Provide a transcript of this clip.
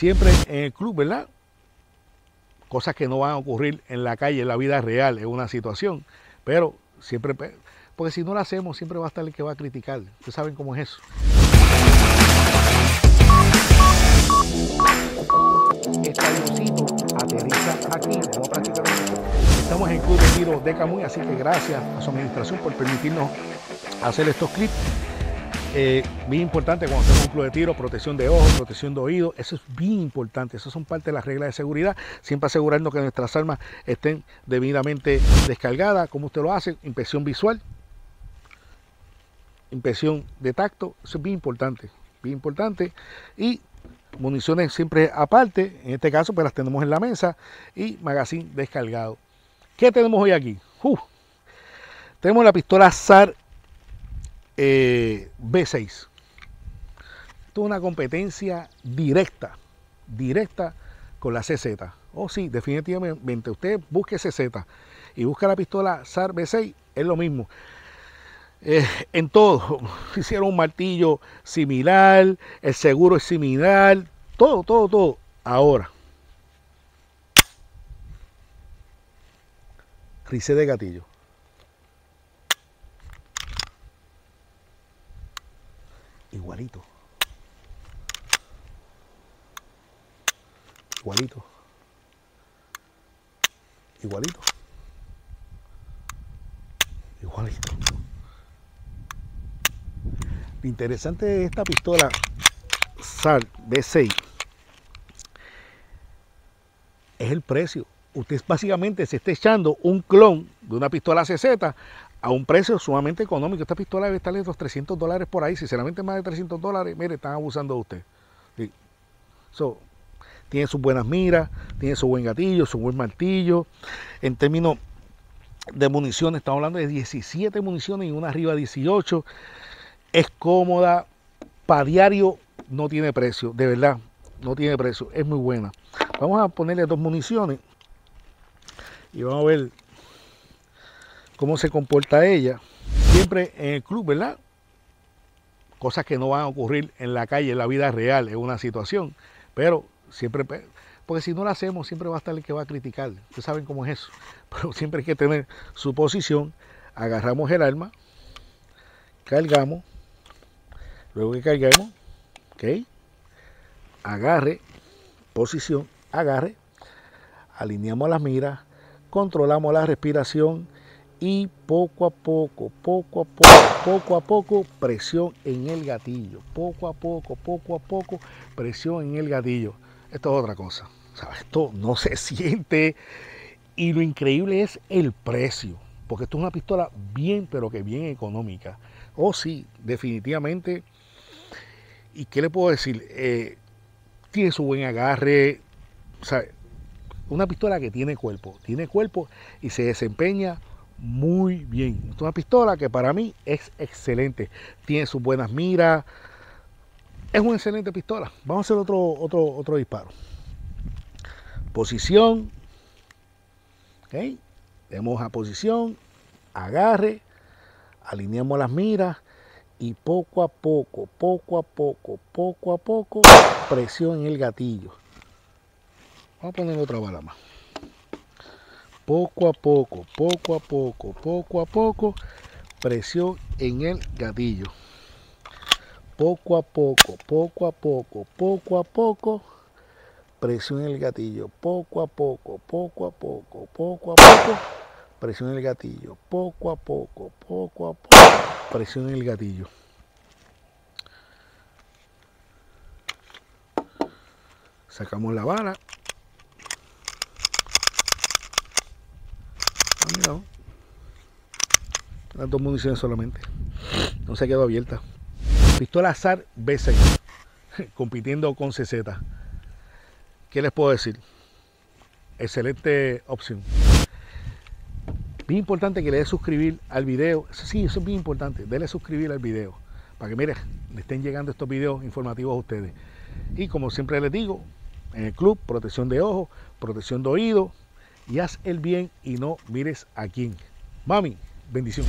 siempre en el club, ¿verdad? Cosas que no van a ocurrir en la calle, en la vida real, en una situación. Pero siempre, porque si no lo hacemos, siempre va a estar el que va a criticar. Ustedes saben cómo es eso. Este avioncito aterriza aquí, Estamos en el Club de Tiro de Camuy, así que gracias a su administración por permitirnos hacer estos clips. Eh, bien importante cuando hacemos un club de tiro, protección de ojos, protección de oídos, eso es bien importante, eso son parte de las reglas de seguridad, siempre asegurando que nuestras armas estén debidamente descargadas, como usted lo hace, inspección visual, inspección de tacto, eso es bien importante, bien importante, y municiones siempre aparte, en este caso pues las tenemos en la mesa, y magazine descargado. ¿Qué tenemos hoy aquí? tenemos la pistola SAR eh, B6. Esto es una competencia directa, directa con la CZ. Oh sí, definitivamente, usted busque CZ y busca la pistola SAR B6, es lo mismo. Eh, en todo, hicieron un martillo similar, el seguro es similar, todo, todo, todo. Ahora, rice de gatillo. Igualito. Igualito. Igualito. Igualito. Lo interesante de esta pistola SAR B6 es el precio. Usted básicamente se está echando un clon de una pistola CZ a un precio sumamente económico. Esta pistola debe estar en los 300 dólares por ahí. Sinceramente, más de 300 dólares, mire, están abusando de usted. tiene sus buenas miras, tiene su buen gatillo, su buen martillo. En términos de municiones, estamos hablando de 17 municiones y una arriba 18. Es cómoda, para diario no tiene precio, de verdad, no tiene precio, es muy buena. Vamos a ponerle dos municiones y vamos a ver cómo se comporta ella. Siempre en el club, ¿verdad? Cosas que no van a ocurrir en la calle, en la vida real, en una situación. Pero siempre, porque si no lo hacemos, siempre va a estar el que va a criticar. Ustedes saben cómo es eso. Pero siempre hay que tener su posición. Agarramos el arma, cargamos, luego que carguemos, ¿ok? Agarre, posición, agarre, alineamos las miras, controlamos la respiración y poco a poco, poco a poco, poco a poco, presión en el gatillo. Poco a poco, poco a poco, presión en el gatillo. Esto es otra cosa. Esto no se siente. Y lo increíble es el precio. Porque esto es una pistola bien, pero que bien económica. Oh, sí, definitivamente. ¿Y qué le puedo decir? Eh, tiene su buen agarre. una pistola que tiene cuerpo. Tiene cuerpo y se desempeña muy bien. Es una pistola que para mí es excelente. Tiene sus buenas miras. Es una excelente pistola. Vamos a hacer otro, otro, otro disparo. Posición. ¿Ok? Demos a posición. Agarre. Alineamos las miras. Y poco a poco, poco a poco, poco a poco, presión en el gatillo. Vamos a poner otra bala más poco a poco, poco a poco, poco a poco, presión en el gatillo. Poco a poco, poco a poco, poco a poco, presión en el gatillo. Poco a poco, poco a poco, poco a poco, presión en el gatillo. Poco a poco, poco a poco, presión en el gatillo. Sacamos la bala. Las dos municiones solamente. No se quedó abierta. Pistola SAR B6. Compitiendo con CZ. ¿Qué les puedo decir? Excelente opción. Bien importante que le dé suscribir al video. Sí, eso es bien importante. Dele suscribir al video. Para que, mire, le estén llegando estos videos informativos a ustedes. Y como siempre les digo, en el club, protección de ojos, protección de oído, y haz el bien y no mires a quién. Mami, bendición.